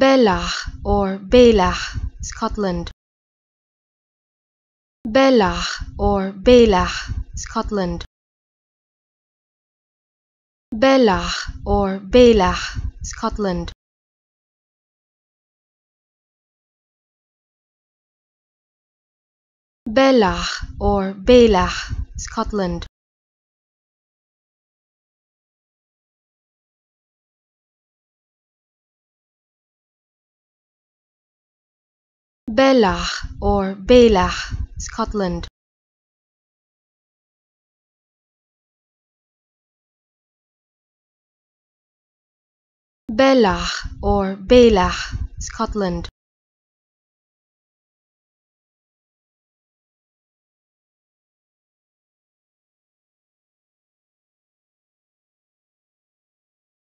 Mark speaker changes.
Speaker 1: Bealach or Bailach, Scotland. Bealach or Bailach, Scotland. Bealach or Bailach, Scotland. Bealach or Bailach, Scotland. Bealach or Bailach, Scotland. Bealach or Bailach, Scotland.